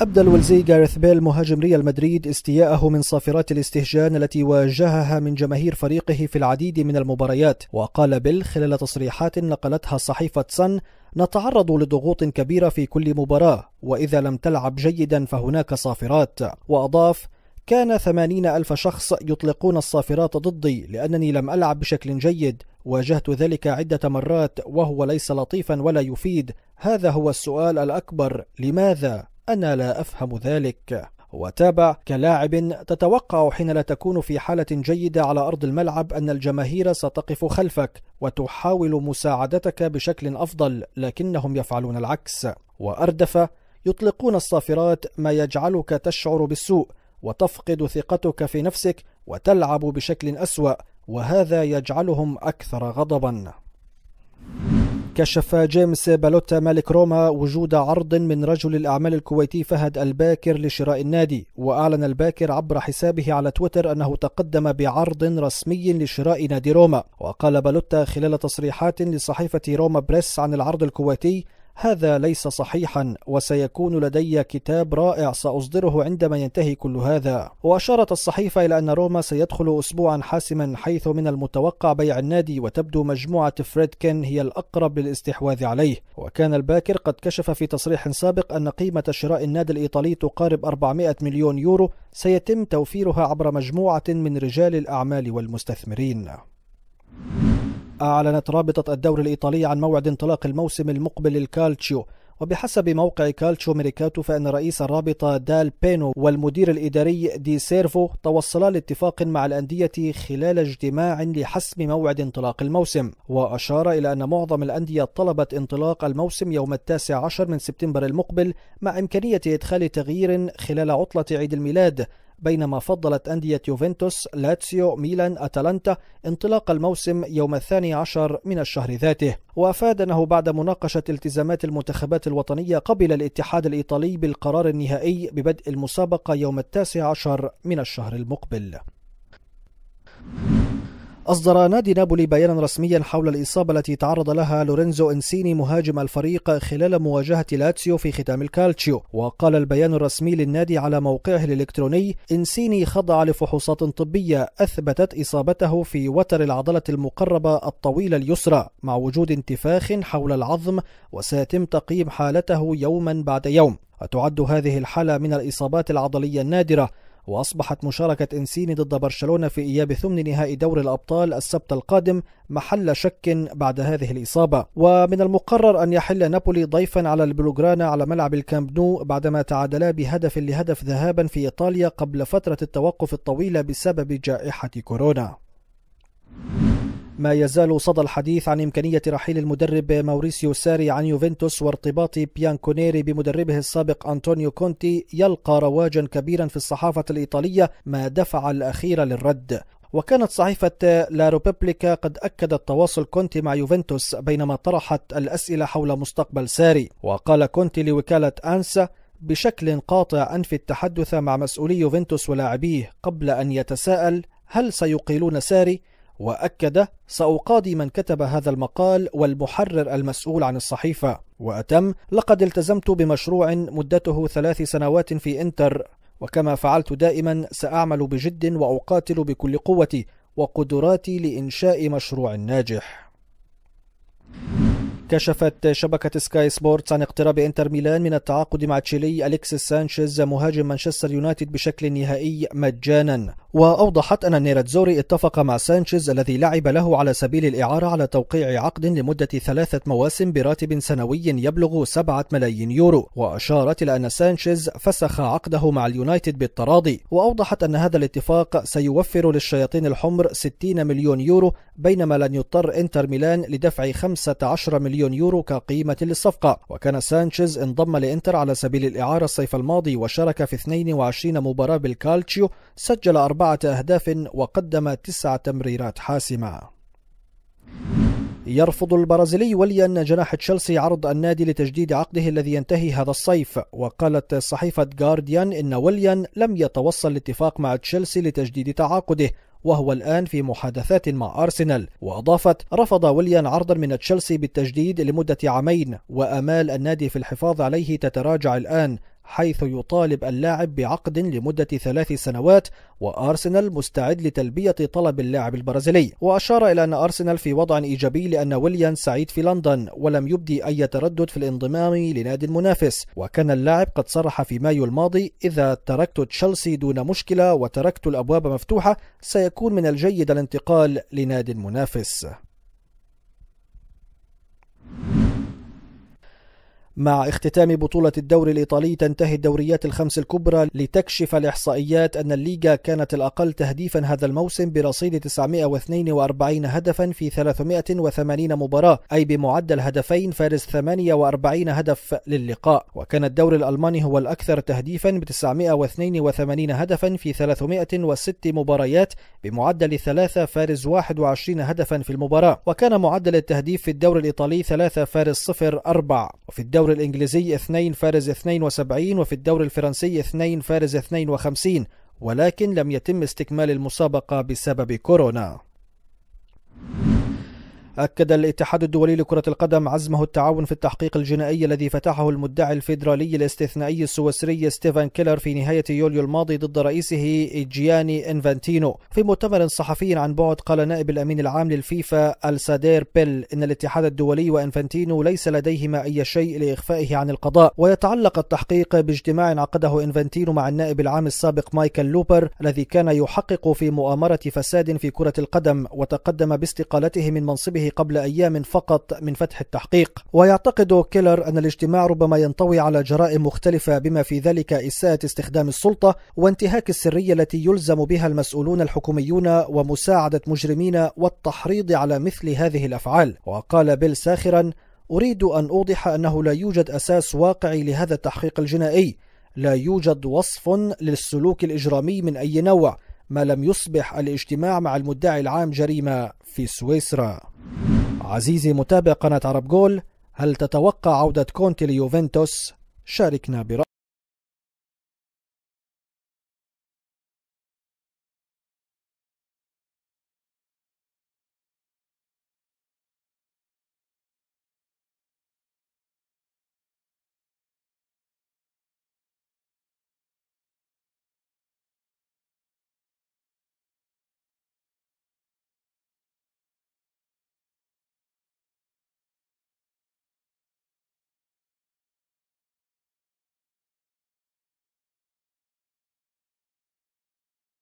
أبدى الولزي جارث بيل مهاجم ريال مدريد استياءه من صافرات الاستهجان التي واجهها من جماهير فريقه في العديد من المباريات. وقال بيل خلال تصريحات نقلتها صحيفة سن نتعرض لضغوط كبيرة في كل مباراة وإذا لم تلعب جيدا فهناك صافرات. وأضاف كان ثمانين ألف شخص يطلقون الصافرات ضدي لأنني لم ألعب بشكل جيد واجهت ذلك عدة مرات وهو ليس لطيفا ولا يفيد. هذا هو السؤال الأكبر لماذا؟ أنا لا أفهم ذلك. وتابع كلاعب تتوقع حين لا تكون في حالة جيدة على أرض الملعب أن الجماهير ستقف خلفك وتحاول مساعدتك بشكل أفضل لكنهم يفعلون العكس. وأردف يطلقون الصافرات ما يجعلك تشعر بالسوء وتفقد ثقتك في نفسك وتلعب بشكل أسوأ وهذا يجعلهم أكثر غضبا. كشف جيمس بالوتا مالك روما وجود عرض من رجل الأعمال الكويتي فهد الباكر لشراء النادي وأعلن الباكر عبر حسابه على تويتر أنه تقدم بعرض رسمي لشراء نادي روما وقال بالوتا خلال تصريحات لصحيفة روما بريس عن العرض الكويتي هذا ليس صحيحا وسيكون لدي كتاب رائع سأصدره عندما ينتهي كل هذا. وأشارت الصحيفة إلى أن روما سيدخل أسبوعا حاسما حيث من المتوقع بيع النادي وتبدو مجموعة فريدكن هي الأقرب للاستحواذ عليه. وكان الباكر قد كشف في تصريح سابق أن قيمة شراء النادي الإيطالي تقارب 400 مليون يورو سيتم توفيرها عبر مجموعة من رجال الأعمال والمستثمرين. أعلنت رابطة الدوري الإيطالي عن موعد انطلاق الموسم المقبل للكالتشيو. وبحسب موقع كالتشو ميريكاتو فإن رئيس الرابطة دال بينو والمدير الإداري دي سيرفو توصلا لاتفاق مع الأندية خلال اجتماع لحسم موعد انطلاق الموسم. وأشار إلى أن معظم الأندية طلبت انطلاق الموسم يوم التاسع عشر من سبتمبر المقبل مع إمكانية إدخال تغيير خلال عطلة عيد الميلاد. بينما فضلت أندية يوفنتوس لاتسيو ميلان أتلانتا انطلاق الموسم يوم الثاني عشر من الشهر ذاته. وأفاد أنه بعد مناقشة التزامات المنتخبات الوطنية قبل الاتحاد الإيطالي بالقرار النهائي ببدء المسابقة يوم التاسع عشر من الشهر المقبل. أصدر نادي نابولي بيانا رسميا حول الإصابة التي تعرض لها لورينزو إنسيني مهاجم الفريق خلال مواجهة لاتسيو في ختام الكالتشيو. وقال البيان الرسمي للنادي على موقعه الإلكتروني إنسيني خضع لفحوصات طبية أثبتت إصابته في وتر العضلة المقربة الطويلة اليسرى مع وجود انتفاخ حول العظم وسيتم تقييم حالته يوما بعد يوم. وتعد هذه الحالة من الإصابات العضلية النادرة. وأصبحت مشاركة إنسيني ضد برشلونة في إياب ثمن نهائي دوري الأبطال السبت القادم محل شك بعد هذه الإصابة. ومن المقرر أن يحل نابولي ضيفا على البلوغرانا على ملعب الكامب نو بعدما تعادلا بهدف لهدف ذهابا في إيطاليا قبل فترة التوقف الطويلة بسبب جائحة كورونا. ما يزال صدى الحديث عن إمكانية رحيل المدرب موريسيو ساري عن يوفنتوس وارتباط بيانكونيري بمدربه السابق أنطونيو كونتي يلقى رواجا كبيرا في الصحافة الإيطالية ما دفع الأخير للرد. وكانت صحيفة لا روبابليكا قد أكدت تواصل كونتي مع يوفنتوس بينما طرحت الأسئلة حول مستقبل ساري. وقال كونتي لوكالة أنسا بشكل قاطع أنفي التحدث مع مسؤولي يوفنتوس ولاعبيه قبل أن يتساءل هل سيقيلون ساري؟ وأكد سأقاضي من كتب هذا المقال والمحرر المسؤول عن الصحيفة. وأتم لقد التزمت بمشروع مدته ثلاث سنوات في إنتر. وكما فعلت دائما سأعمل بجد وأقاتل بكل قوتي وقدراتي لإنشاء مشروع ناجح. كشفت شبكة سكاي سبورتس عن اقتراب إنتر ميلان من التعاقد مع التشيلي أليكسيس سانشيز مهاجم مانشستر يونايتد بشكل نهائي مجانا. وأوضحت أن نيراتزوري اتفق مع سانشيز الذي لعب له على سبيل الإعارة على توقيع عقد لمدة ثلاثة مواسم براتب سنوي يبلغ سبعة ملايين يورو. وأشارت إلى أن سانشيز فسخ عقده مع اليونايتد بالتراضي. وأوضحت أن هذا الاتفاق سيوفر للشياطين الحمر 60 مليون يورو بينما لن يضطر إنتر ميلان لدفع 15 مليون يورو كقيمة للصفقة. وكان سانشيز انضم لإنتر على سبيل الإعارة الصيف الماضي وشارك في 22 مباراة بالكالتشيو سجل أربعة أهداف وقدم تسع تمريرات حاسمة. يرفض البرازيلي وليان جناح تشيلسي عرض النادي لتجديد عقده الذي ينتهي هذا الصيف. وقالت صحيفة جارديان إن وليان لم يتوصل لاتفاق مع تشيلسي لتجديد تعاقده وهو الآن في محادثات مع أرسنال. وأضافت رفض ويليان عرضا من تشيلسي بالتجديد لمدة عامين وأمال النادي في الحفاظ عليه تتراجع الآن. حيث يطالب اللاعب بعقد لمدة ثلاث سنوات وأرسنال مستعد لتلبية طلب اللاعب البرازيلي. وأشار إلى أن أرسنال في وضع إيجابي لأن ويليان سعيد في لندن ولم يبدي أي تردد في الانضمام لنادي منافس وكان اللاعب قد صرح في مايو الماضي إذا تركت تشيلسي دون مشكلة وتركت الأبواب مفتوحة سيكون من الجيد الانتقال لنادي منافس مع اختتام بطولة الدوري الإيطالي تنتهي الدوريات الخمس الكبرى لتكشف الإحصائيات أن الليغا كانت الأقل تهديفا هذا الموسم برصيد 942 هدفا في 380 مباراة أي بمعدل هدفين فارز 48 هدف للقاء. وكان الدوري الألماني هو الأكثر تهديفا ب 982 هدفا في 306 مباريات بمعدل 3 فارز 21 هدفا في المباراة. وكان معدل التهديف في الدوري الإيطالي 3 فارز 0 4 وفي الدوري الدوري الإنجليزي 2 فارز 72 وفي الدوري الفرنسي 2 فارز 52 ولكن لم يتم استكمال المسابقة بسبب كورونا. أكد الاتحاد الدولي لكرة القدم عزمه التعاون في التحقيق الجنائي الذي فتحه المدعي الفيدرالي الاستثنائي السويسري ستيفان كيلر في نهاية يوليو الماضي ضد رئيسه جياني إنفانتينو. في مؤتمر صحفي عن بعد قال نائب الأمين العام للفيفا ألسادير بيل إن الاتحاد الدولي وإنفانتينو ليس لديهما أي شيء لإخفائه عن القضاء. ويتعلق التحقيق باجتماع عقده إنفانتينو مع النائب العام السابق مايكل لوبر الذي كان يحقق في مؤامرة فساد في كرة القدم وتقدم باستقالته من منصبه قبل أيام فقط من فتح التحقيق. ويعتقد كيلر أن الاجتماع ربما ينطوي على جرائم مختلفة بما في ذلك إساءة استخدام السلطة وانتهاك السرية التي يلزم بها المسؤولون الحكوميون ومساعدة مجرمين والتحريض على مثل هذه الأفعال. وقال بيل ساخرا أريد أن أوضح أنه لا يوجد أساس واقعي لهذا التحقيق الجنائي. لا يوجد وصف للسلوك الإجرامي من أي نوع. ما لم يصبح الاجتماع مع المدعي العام جريمة في سويسرا عزيزي متابع قناة عرب جول هل تتوقع عودة كونتي ليوفنتوس؟ شاركنا برأيك